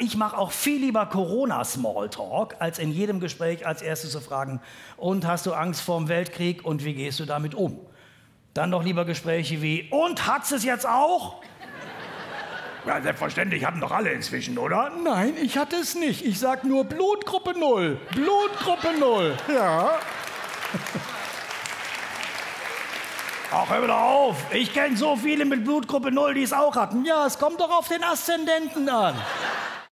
ich mache auch viel lieber Corona-Smalltalk, als in jedem Gespräch als erstes zu fragen, und hast du Angst vor dem Weltkrieg und wie gehst du damit um? Dann doch lieber Gespräche wie, und hat's es jetzt auch? Ja, selbstverständlich hatten doch alle inzwischen, oder? Nein, ich hatte es nicht. Ich sag nur Blutgruppe 0. Blutgruppe 0. Ja. Ach, hör doch auf. Ich kenne so viele mit Blutgruppe 0, die es auch hatten. Ja, es kommt doch auf den Aszendenten an.